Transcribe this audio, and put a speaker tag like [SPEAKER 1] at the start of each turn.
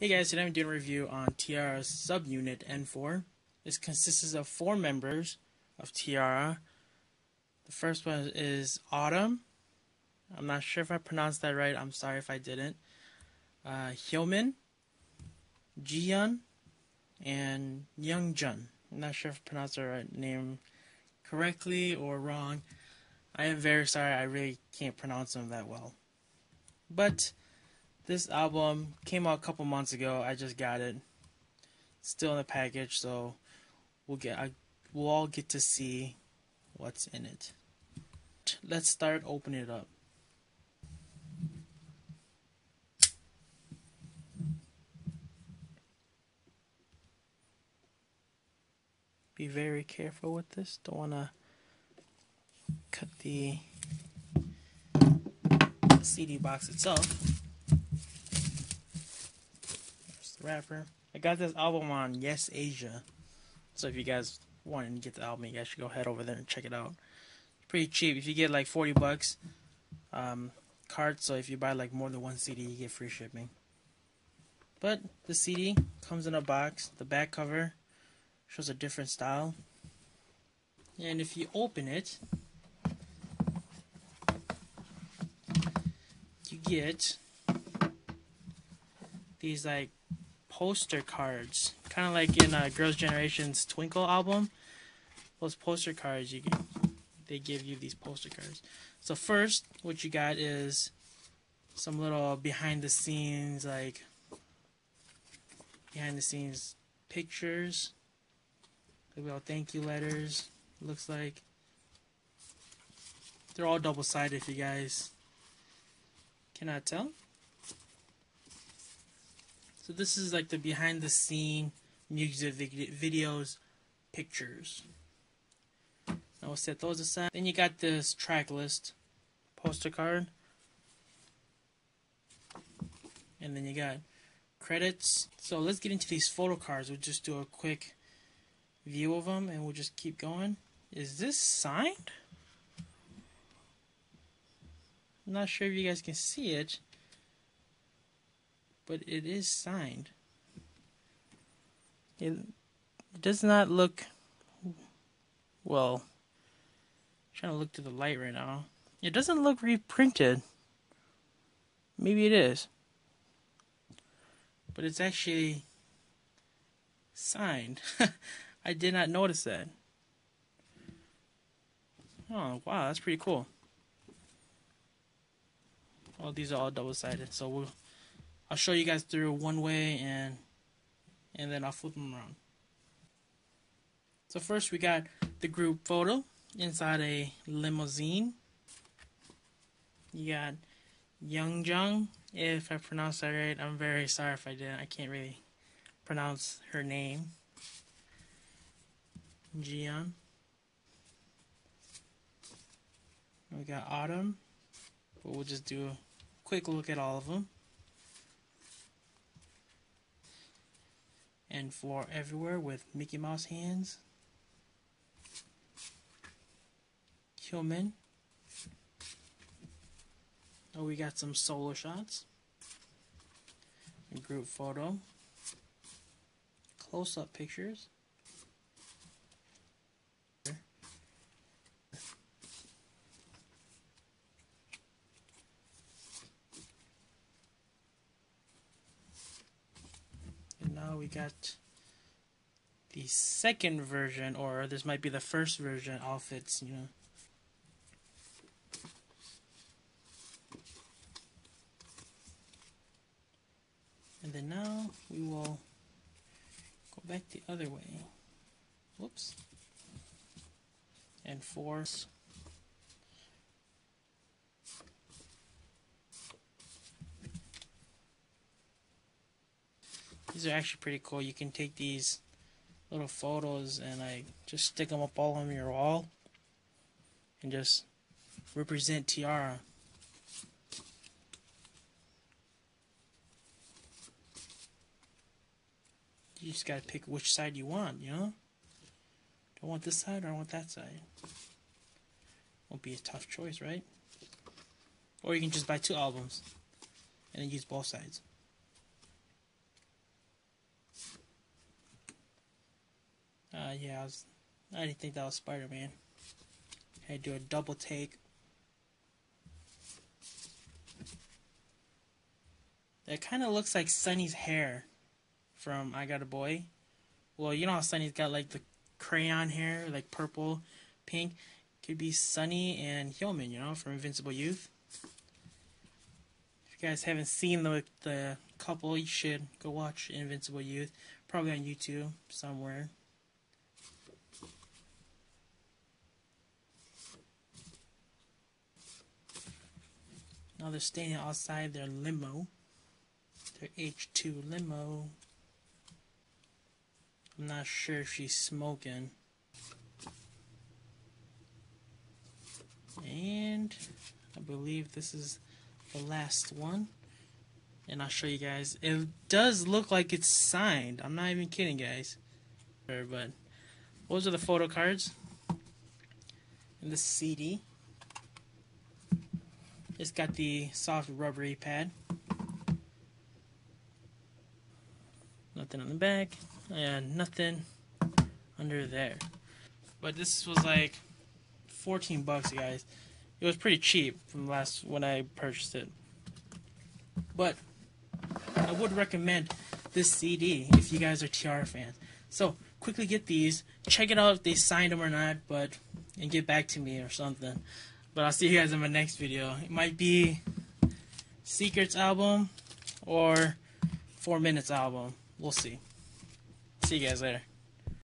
[SPEAKER 1] Hey guys, today I'm doing a review on T-ara's subunit N4. This consists of four members of T-ara. The first one is Autumn. I'm not sure if I pronounced that right. I'm sorry if I didn't. Uh, Hyomin, Jiyeon, and Youngjun. I'm not sure if I pronounced the right name correctly or wrong. I am very sorry. I really can't pronounce them that well. But this album came out a couple months ago. I just got it. still in the package, so we'll get I, we'll all get to see what's in it. Let's start opening it up. Be very careful with this. Don't want to cut the CD box itself. Rapper. I got this album on YesAsia. So if you guys want to get the album, you guys should go head over there and check it out. It's pretty cheap. If you get like 40 bucks um, cart, so if you buy like more than one CD, you get free shipping. But the CD comes in a box. The back cover shows a different style. And if you open it, you get these like poster cards, kind of like in uh, Girls' Generation's Twinkle album. Those poster cards, you can, they give you these poster cards. So first, what you got is some little behind the scenes, like behind the scenes pictures, little thank you letters. Looks like they're all double sided. If you guys cannot tell. So this is like the behind the scene music videos pictures. Now we'll set those aside. Then you got this track list poster card. And then you got credits. So let's get into these photo cards. We'll just do a quick view of them and we'll just keep going. Is this signed? I'm not sure if you guys can see it but it is signed. It, does not look well. I'm trying to look to the light right now. It doesn't look reprinted. Maybe it is. But it's actually signed. I did not notice that. Oh, wow, that's pretty cool. Well, these are all double-sided, so we'll I'll show you guys through one way and and then I'll flip them around. So first we got the group photo inside a limousine. You got Youngjun. If I pronounced that right, I'm very sorry if I didn't. I can't really pronounce her name. Jiyeon. We got Autumn. But we'll just do a quick look at all of them. N4 everywhere with Mickey Mouse hands. Hyomin. Oh, we got some solo shots. Group photo. Close-up pictures. we got the second version, or this might be the first version outfits, you know. And then now we will go back the other way. Whoops. And force These are actually pretty cool. You can take these little photos and like just stick them up all on your wall and just represent T-ara. You just gotta pick which side you want, you know? Do I want this side or I want that side? Won't be a tough choice, right? Or you can just buy two albums and then use both sides. Uh, yeah, I, was, I didn't think that was Spider-Man. I had to do a double take. That kind of looks like Sunny's hair from I Got a Boy. Well, you know how Sunny's got like the crayon hair, like purple, pink. Could be Sunny and Hyomin, you know, from Invincible Youth. If you guys haven't seen the the couple, you should go watch Invincible Youth. Probably on YouTube somewhere. Now they're standing outside their limo. Their H2 limo. I'm not sure if she's smoking. And I believe this is the last one. And I'll show you guys. It does look like it's signed. I'm not even kidding, guys. But those are the photo cards. And the CD. It's got the soft rubbery pad. Nothing on the back. And nothing under there. But this was like 14 bucks, guys. It was pretty cheap from last when I purchased it. But I would recommend this CD if you guys are T-ara fans. So quickly get these, check it out if they signed them or not, but and get back to me or something. But I'll see you guys in my next video. It might be Secrets album or Four Minutes album. We'll see. See you guys later.